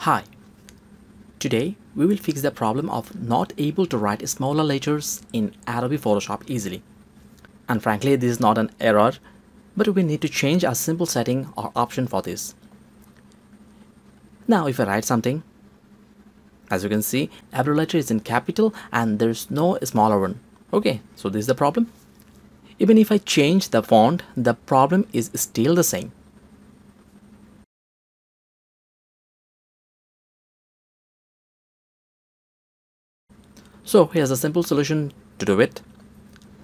Hi. Today we will fix the problem of not able to write smaller letters in Adobe Photoshop easily. And frankly this is not an error but we need to change a simple setting or option for this. Now if I write something as you can see every letter is in capital and there's no smaller one. Okay so this is the problem. Even if I change the font the problem is still the same. So here's a simple solution to do it.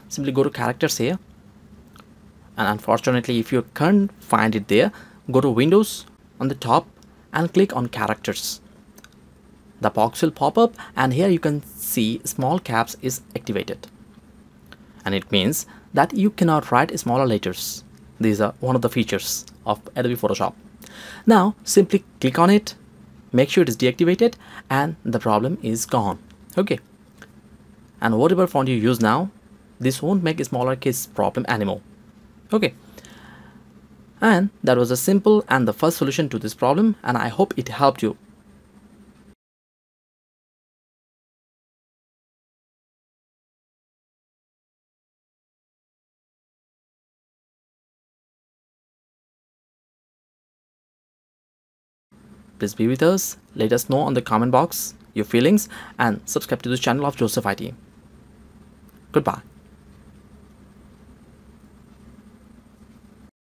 Simply go to characters here. And unfortunately, if you can't find it there, go to Windows on the top and click on characters. The box will pop up and here you can see small caps is activated. And it means that you cannot write smaller letters. These are one of the features of Adobe Photoshop. Now simply click on it, make sure it is deactivated and the problem is gone. Okay and whatever font you use now this won't make a smaller case problem anymore okay and that was a simple and the first solution to this problem and I hope it helped you Please be with us. Let us know on the comment box your feelings and subscribe to the channel of Joseph IT. Goodbye.